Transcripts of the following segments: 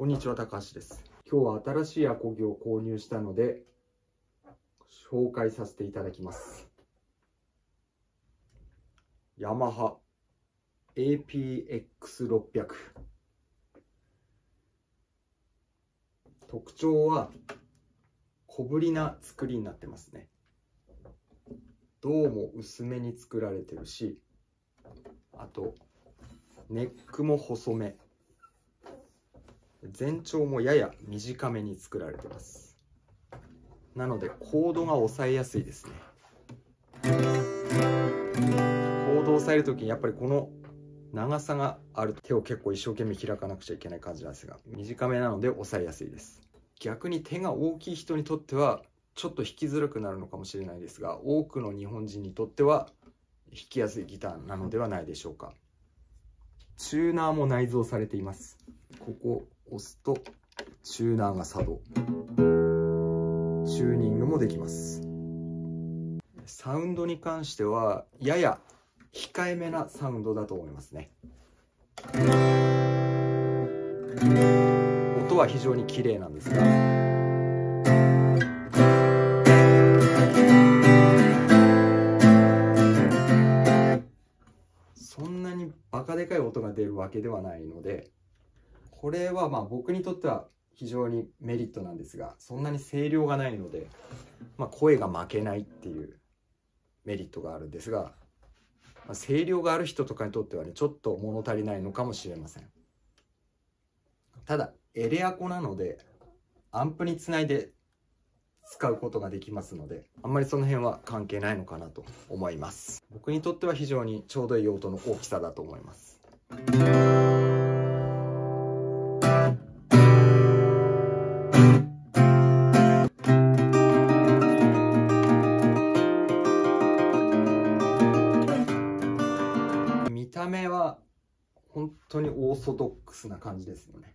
こんにちは、高橋です。今日は新しいアコギを購入したので、紹介させていただきます。ヤマハ APX600 特徴は小ぶりな作りになってますね銅も薄めに作られてるしあとネックも細め全長もやや短めに作られてます。なのでコードが押さえやすいですね。コードを押さえる時にやっぱりこの長さがある。手を結構一生懸命開かなくちゃいけない感じなんですが短めなので押さえやすいです。逆に手が大きい人にとってはちょっと弾きづらくなるのかもしれないですが多くの日本人にとっては弾きやすいギターなのではないでしょうか。チューナーも内蔵されています。ここ押すとチューナーが作動。チューニングもできます。サウンドに関してはやや控えめなサウンドだと思いますね。音は非常に綺麗なんですが。そんなにバカでかい音が出るわけではないのでこれはまあ僕にとっては非常にメリットなんですがそんなに声量がないので、まあ、声が負けないっていうメリットがあるんですが、まあ、声量がある人とかにとってはねちょっと物足りないのかもしれません。ただエレアコなのでアンプにつないで使うことができますのであんまりその辺は関係ないのかなと思います。僕にとっては非常にちょうどいい音の大きさだと思います。た目は本当にオーソドックスな感じですよね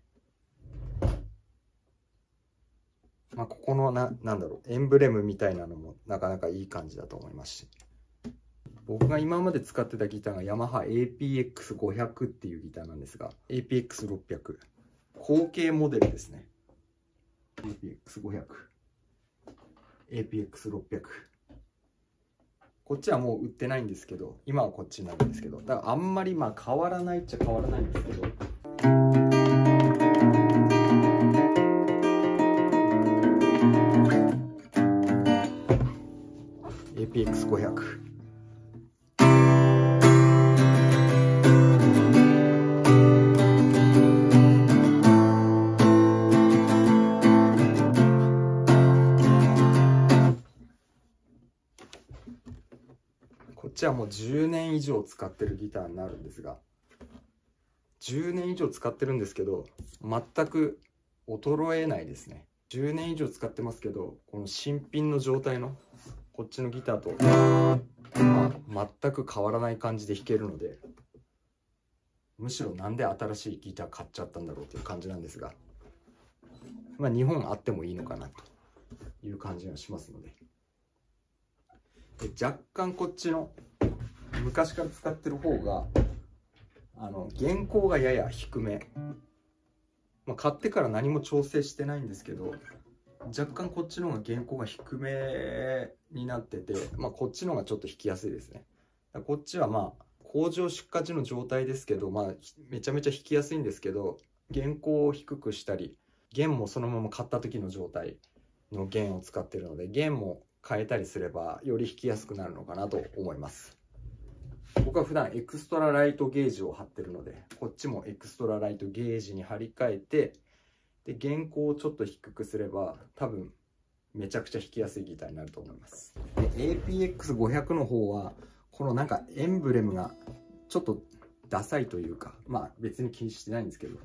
まあ、ここのな、なんだろう、エンブレムみたいなのもなかなかいい感じだと思いますし。僕が今まで使ってたギターがヤマハ APX500 っていうギターなんですが、APX600。後継モデルですね。APX500。APX600。こっちはもう売ってないんですけど今はこっちになるんですけどだからあんまりまあ変わらないっちゃ変わらないんですけど。5 0 0はもう10年以上使ってるギターになるんですが10年以上使ってるんですけど全く衰えないですね。10年以上使ってますけどこの新品の状態のこっちのギターと、ま、全く変わらない感じで弾けるのでむしろなんで新しいギター買っちゃったんだろうという感じなんですがまあ日本あってもいいのかなという感じがしますので。で若干こっちの昔から使ってる方があの原稿がやや低め、まあ、買ってから何も調整してないんですけど若干こっちの方が原稿が低めになってて、まあ、こっちの方がちょっと弾きやすいですね。こっちはまあ工場出荷時の状態ですけど、まあ、めちゃめちゃ弾きやすいんですけど原稿を低くしたり弦もそのまま買った時の状態の弦を使ってるので弦も変えたりすればより弾きやすくなるのかなと思います。僕は普段エクストラライトゲージを貼ってるのでこっちもエクストラライトゲージに貼り替えてで原稿をちょっと低くすれば多分めちゃくちゃ弾きやすいギターになると思います。APX500 の方はこのなんかエンブレムがちょっとダサいというかまあ別に気にしてないんですけど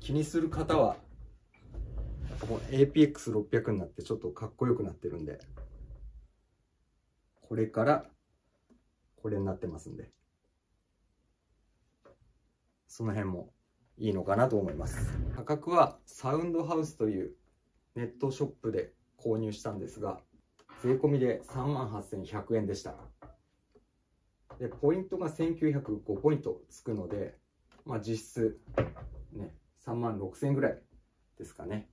気にする方はこの APX600 になってちょっとかっこよくなってるんでこれからこれになってますんで。その辺もいいのかなと思います。価格はサウンドハウスというネットショップで購入したんですが税込みで3万8100円でした。でポイントが1905ポイントつくので、まあ、実質ね3万6000円ぐらいですかね。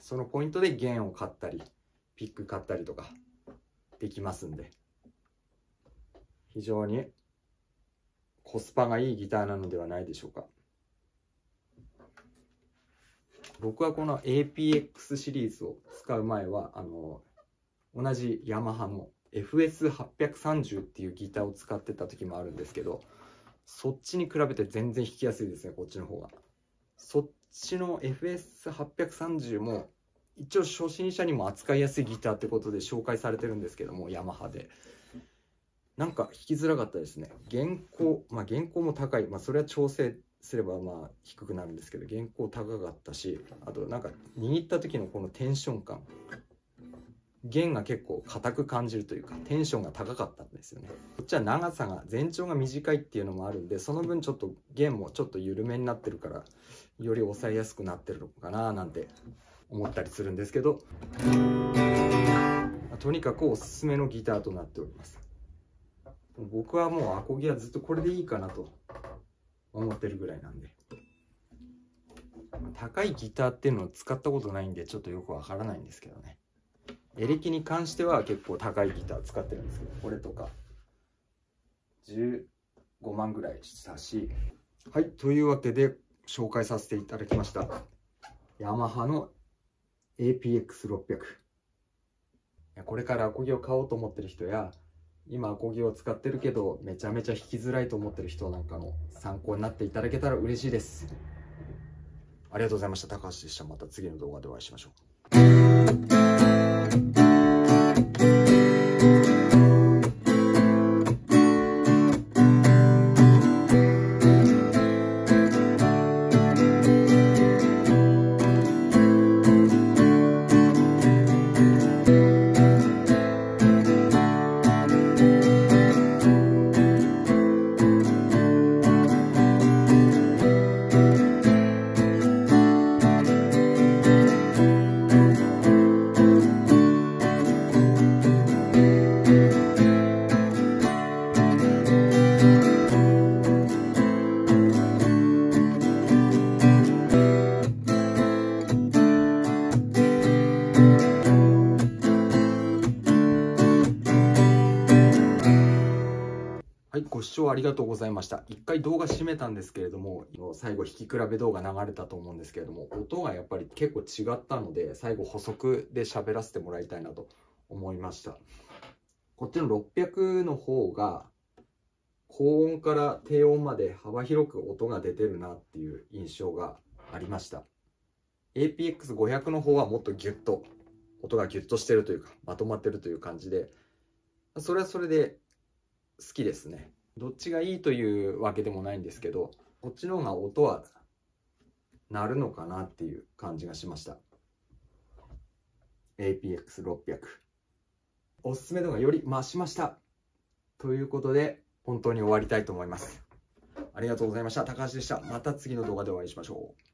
そのポイントで弦を買ったり、ピック買ったりとかできますんで、非常にコスパがいいギターなのではないでしょうか。僕はこの APX シリーズを使う前は、あの、同じヤマハの FS830 っていうギターを使ってた時もあるんですけど、そっちに比べて全然弾きやすいですね、こっちの方が。そっちの FS830 も、一応初心者にも扱いやすいギターってことで紹介されてるんですけども、ヤマハで。なんか弾きづらかったですね。原稿、まあ原稿も高い。まあそれは調整すればまあ低くなるんですけど、原稿高かったし、あとなんか握った時のこのテンション感。弦が結構硬く感じるというかテンションが高かったんですよねこっちは長さが全長が短いっていうのもあるんでその分ちょっと弦もちょっと緩めになってるからより抑えやすくなってるのかななんて思ったりするんですけどとにかくおすすめのギターとなっております僕はもうアコギはずっとこれでいいかなと思ってるぐらいなんで。高いギターっていうのを使ったことないんでちょっとよくわからないんですけどね。エレキに関しては結構高いギター使ってるんですけどこれとか。15万ぐらいしたし。はいというわけで紹介させていただきました。ヤマハの APX600 これからアコギを買おうと思ってる人や今アコギを使ってるけどめちゃめちゃ弾きづらいと思ってる人なんかの参考になっていただけたら嬉しいです。ありがとうございました。高橋でした。また次の動画でお会いしましょう。視聴ありがとうございました。一回動画閉めたんですけれども、最後弾き比べ動画流れたと思うんですけれども、音がやっぱり結構違ったので、最後補足で喋らせてもらいたいなと思いました。こっちの600の方が、高音から低音まで幅広く音が出てるなっていう印象がありました。APX500 の方はもっとギュッと、音がギュッとしてるというか、まとまってるという感じで、それはそれで好きですね。どっちがいいというわけでもないんですけど、こっちの方が音は鳴るのかなっていう感じがしました。APX600。おすすめ度がより増しました。ということで、本当に終わりたいと思います。ありがとうございました。高橋でした。また次の動画でお会いしましょう。